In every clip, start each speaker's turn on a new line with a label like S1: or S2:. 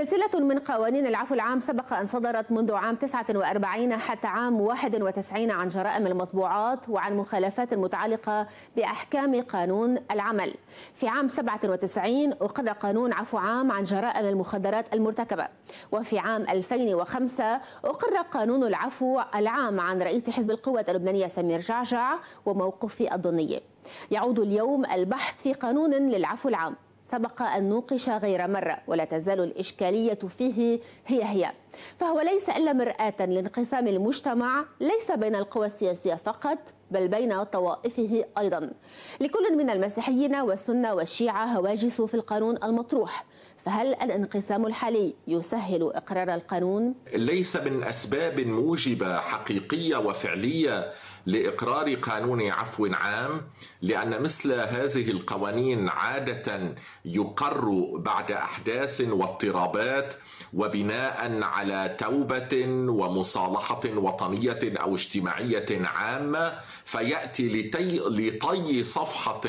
S1: سلسلة من قوانين العفو العام سبق أن صدرت منذ عام 49 حتى عام 91 عن جرائم المطبوعات وعن مخالفات متعلقة بأحكام قانون العمل. في عام 97 أقر قانون عفو عام عن جرائم المخدرات المرتكبة. وفي عام 2005 أقر قانون العفو العام عن رئيس حزب القوة اللبنانية سمير جعجع وموقف الضنية يعود اليوم البحث في قانون للعفو العام. سبق أن نوقش غير مرة ولا تزال الإشكالية فيه هي هي. فهو ليس إلا مرآة لانقسام المجتمع ليس بين القوى السياسية فقط بل بين طوائفه أيضا. لكل من المسيحيين والسنة والشيعة هواجس في القانون المطروح. فهل الانقسام الحالي يسهل إقرار القانون؟
S2: ليس من أسباب موجبة حقيقية وفعلية لإقرار قانون عفو عام لأن مثل هذه القوانين عادة يقر بعد أحداث واضطرابات وبناء على توبة ومصالحة وطنية أو اجتماعية عامة فيأتي لطي, لطي صفحة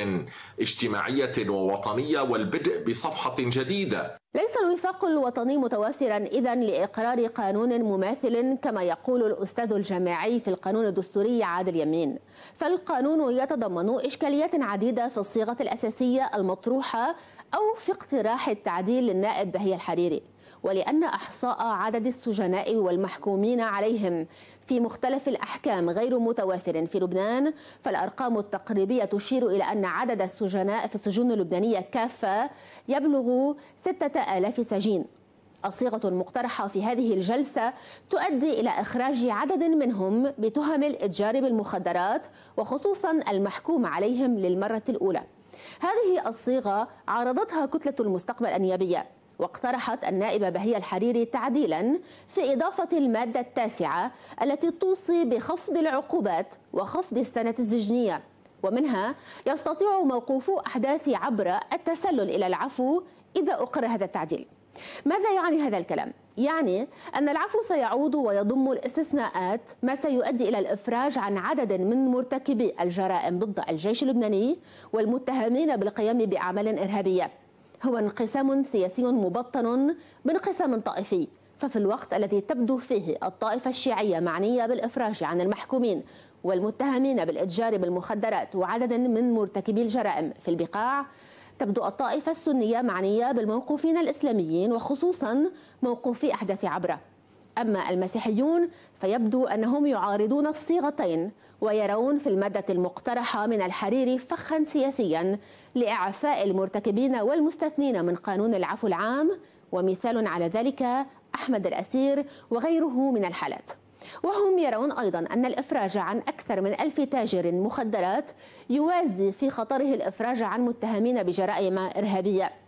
S2: اجتماعية ووطنية والبدء بصفحة جديدة
S1: ليس الوفاق الوطني متوفرا اذا لإقرار قانون مماثل كما يقول الأستاذ الجامعي في القانون الدستوري عادل يمين. فالقانون يتضمن إشكاليات عديدة في الصيغة الأساسية المطروحة أو في اقتراح التعديل للنائب بهي الحريري ولأن إحصاء عدد السجناء والمحكومين عليهم في مختلف الأحكام غير متوافر في لبنان فالأرقام التقريبية تشير إلى أن عدد السجناء في السجون اللبنانية كافة يبلغ ستة آلاف سجين. الصيغة المقترحة في هذه الجلسة تؤدي إلى إخراج عدد منهم بتهم الإتجار بالمخدرات وخصوصا المحكوم عليهم للمرة الأولى. هذه الصيغة عرضتها كتلة المستقبل النيابية واقترحت النائبة بهية الحريري تعديلا في إضافة المادة التاسعة التي توصي بخفض العقوبات وخفض السنة الزجنية. ومنها يستطيع موقوفو أحداث عبر التسلل إلى العفو إذا أقر هذا التعديل. ماذا يعني هذا الكلام؟ يعني أن العفو سيعود ويضم الاستثناءات ما سيؤدي إلى الإفراج عن عدد من مرتكبي الجرائم ضد الجيش اللبناني والمتهمين بالقيام بأعمال إرهابية هو انقسام سياسي مبطن بانقسام طائفي ففي الوقت الذي تبدو فيه الطائفة الشيعية معنية بالإفراج عن المحكومين والمتهمين بالإتجار بالمخدرات وعدد من مرتكبي الجرائم في البقاع تبدو الطائفة السنية معنية بالموقوفين الإسلاميين وخصوصا موقوفي أحداث عبره. أما المسيحيون فيبدو أنهم يعارضون الصيغتين ويرون في المادة المقترحة من الحريري فخا سياسيا لإعفاء المرتكبين والمستثنين من قانون العفو العام ومثال على ذلك أحمد الأسير وغيره من الحالات. وهم يرون أيضا أن الإفراج عن أكثر من ألف تاجر مخدرات يوازي في خطره الإفراج عن متهمين بجرائم إرهابية.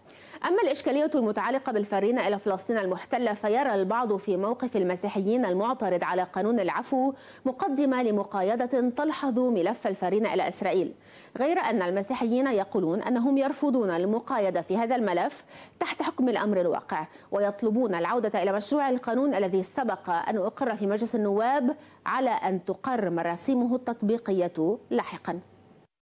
S1: أما الإشكالية المتعلقة بالفارين إلى فلسطين المحتلة فيرى البعض في موقف المسيحيين المعترض على قانون العفو مقدمة لمقايضة تلحظ ملف الفارين إلى إسرائيل. غير أن المسيحيين يقولون أنهم يرفضون المقايضة في هذا الملف تحت حكم الأمر الواقع ويطلبون العودة إلى مشروع القانون الذي سبق أن أقر في مجلس النواب على أن تقر مراسيمه التطبيقية لاحقاً.